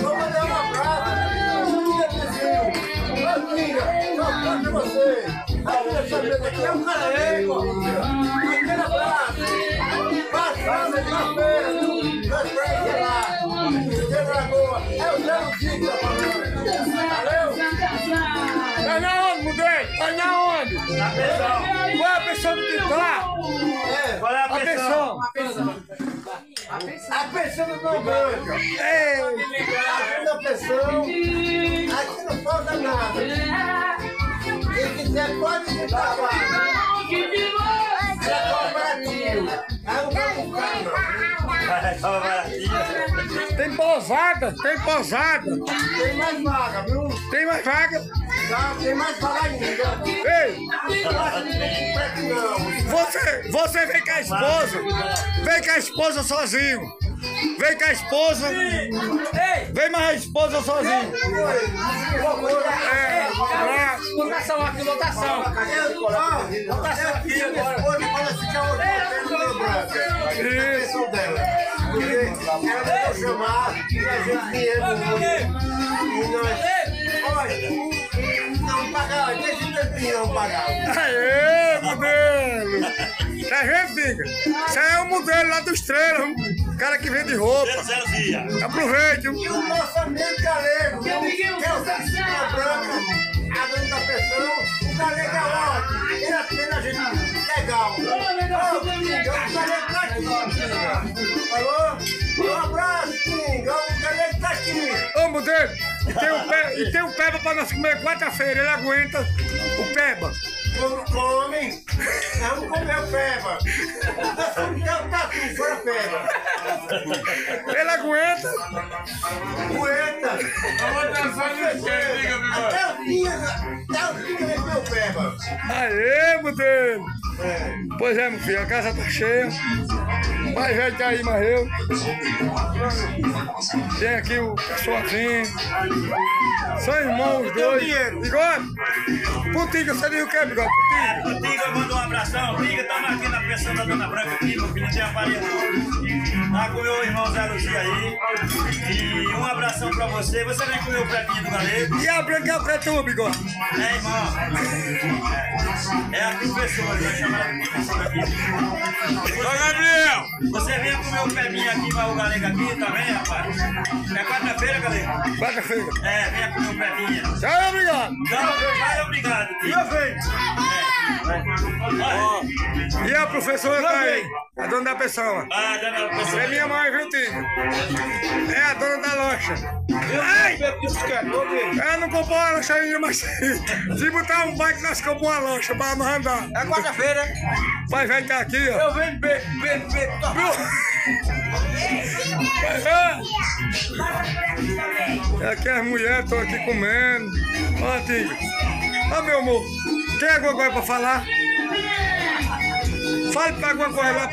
Vou mandar um abraço. Minha vizinho. Amiga, só pra você. Aqui nessa mesa aqui é um abraço. Passando na feira, lá. De Lagoa. É o Zé Luzinho falando. Valeu? Tá na onde, mulher? Tá na onde? Na pensão. Qual é a que tá? É. Qual é a A pensão? Pessoa. A pensão do meu banco. Ei, Aqui na pensão. Aqui não falta nada. Quem quiser pode pra lá. É cooperativo. Não não. Tava baratinho. tem posada, tem posada. Tem mais vaga, viu? Tem mais vaga. Tá, tem mais ainda. Ei, Não. você, você vem com a esposa. Vem com a esposa sozinho. Vem com a esposa. Vem mais a esposa sozinho. É, lá. Lotação aqui, lotação. Votação aqui agora. Dela. Porque ela mandou chamar e a gente dinheiro E nós. Não pagava, deixa o tempinho não pagava. Aê, modelo! A gente fica. Isso aí é o modelo lá do Estrela, o cara que vende roupa. Aproveite. E o nosso amigo galego, que é o Cecília Branca, a dona da pensão, o galego é ótimo. Ele atende a gente legal. Ô, Kinga, o galego tá aqui, Kinga. Falou? Um abraço, Kinga. O galego tá aqui. Ô, modelo, e tem o, pe... e tem o Peba pra nós comer quarta-feira. Ele aguenta o Peba. Come, come. Vamos comer o peba. Dar um tatu, fora peba. Ele aguenta. Aguenta. Até o dia, até o dia o peba. Aê, modelo. É. Pois é, meu filho, a casa tá cheia. Mais velho tá aí, mas eu. Tem aqui o pessoalzinho. São irmãos os dois. Bigode? Putinga, você diz o que, bigode? É, Putinga. o Tiga mandou um abração. Tiga, estamos aqui na pensão da Dona Branca aqui, meu filho, não tem aparelho. Tá com o meu irmão Zé Luzia aí. E um abração pra você. Você vem comer o pretinho do galego. E a branca é pra tu, bigode? É, irmão. É, é a professora, vai chamar ela de professora aqui. Você vem comer o pebinho aqui, vai o galego aqui também, rapaz. É quarta-feira, galego? Quarta-feira. É, venha comer o pebinho. Tchau, obrigado. Não, vai, obrigado. Olha, E a professora tá aí? A dona da pessoa. Ah, dona professora. É minha mãe, viu, Tiga? É a dona da loja. Ai! Ela não comprou uma loja ainda, mas se botar um bike, nós compramos uma loja pra nós andar. É quarta-feira. Pai velho tá aqui, ó. Eu venho ver, ver, ver. É aqui as mulheres estão aqui comendo. Ó, Tiga. Ó, meu amor. Tem alguma coisa pra falar? Fale pra alguma coisa lá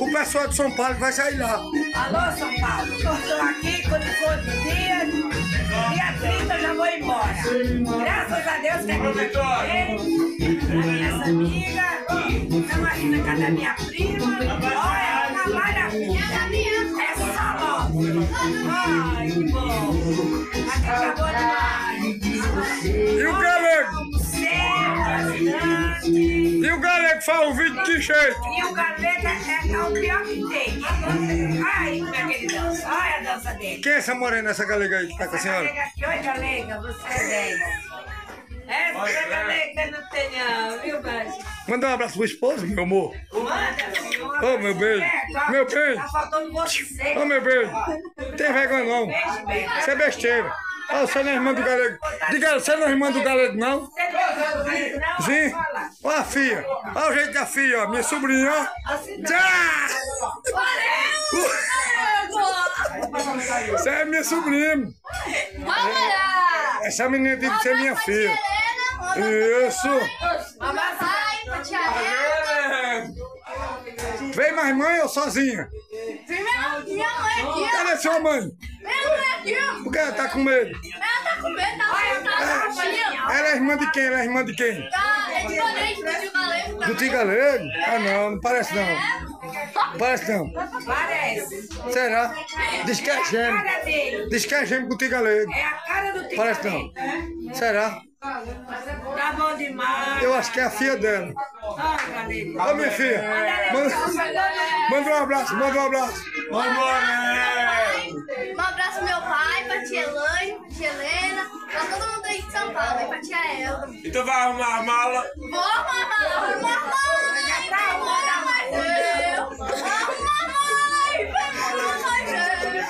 pro pessoal de São Paulo vai sair lá. Alô, São Paulo, estou aqui quando for dia, dia 30 eu já vou embora. Graças a Deus que aqui eu minhas amigas, estamos aqui na casa da minha prima. Ai, que bom. Aqui acabou demais. E o galego? E o galego faz o vídeo de jeito? E o galego é, é o pior que tem. Ai, como é que ele dança? Olha a dança dele. Quem é essa morena, essa galega aí que tá com a Essa senhora? galega aqui, oi galega, você é 10. Essa galega não tem não, viu, Bárbara? Manda um abraço pro esposo, meu amor. Manda, Ô, meu beijo. Meu beijo. Tá faltando você. Ô, meu beijo. Não tem vergonha, não. Isso é besteira. Ó, você não é irmã do galego. Diga, você não é irmã do galego, não? Você é? Sim. Ó a filha. Ó o jeito da filha, ó. Minha sobrinha, ó. Tchá! Essa é minha sobrinha. Essa menina tem que ser minha filha. Isso. Vem mais mãe ou sozinha? Primeiro, minha mãe aqui, ó. Cadê sua mãe? Minha mãe aqui, ó. Por que ela tá com medo? Ela tá com medo, tá sentada aqui, ó. Ela é irmã de quem? Ela é irmã de quem? Tá, é diferente do tio Galego. Do Tigalego? Ah, não, não parece não. Parece não. Parece. parece. Será? Diz que é A gêmeo. dele. Diz que é gêmeo com o tigalego. É a cara do Parece Tigalego. não. Será? Tá bom demais. Eu acho que é a filha dela. Ai, galera. Ô, minha filha. Manda, manda um abraço, manda um abraço. Um abraço pro meu pai, pra tia Elaine, pra tia Helena, pra todo mundo aí de São Paulo, e pra tia Elda. E tu vai arrumar a mala? Vou arrumar, tá arrumando mais eu.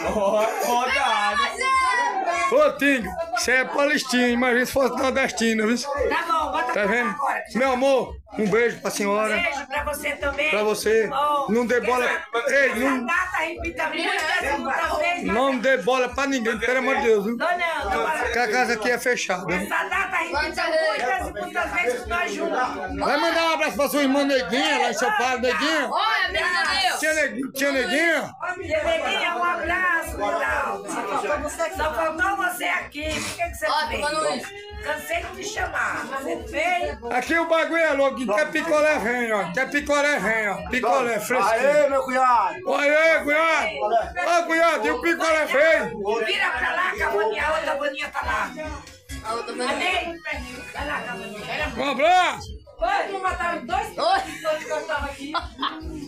Arrumar. Rodado. Mais eu. Ô, Tingo, você é palestino, imagina se fosse nordestino, viu? Tá bom, bota Tá pra vendo? agora. Meu amor, um beijo pra senhora, Beijo pra você também. pra você. Bom, Não dê bola. essa- Ei, essa não, data repita muitas, muitas vezes. não dê bola pra ninguém, pelo amor de Deus, viu? Não, não, não. Que a casa aqui é fechada. Essa data repita muitas e muitas vezes nós juntos. Vai mandar um abraço pra sua irmã Neguinha, lá em São Paulo, Neguinha. Olha, menina meu. Tia Neguinha, tia Neguinha. Neguinha, um abraço, Ronaldo. Só faltou você aqui. Por que, que você Ó, veio? isso. Cansei de te chamar. Você veio. Aqui o bagulho é louco, quer picolé vem, ó. Quer picolé vem, ó. Picolé fresquinho. Aê, meu cunhado! Olha aí, cunhado. Ó, cunhado, e o picolé veio. Vira pra lá, que a boninha, a outra boninha tá lá. A outra. Cadê? Vai lá, Caboninha. Um abraço. Oi, não mataram dois Oi. pessoas que eu tava aqui.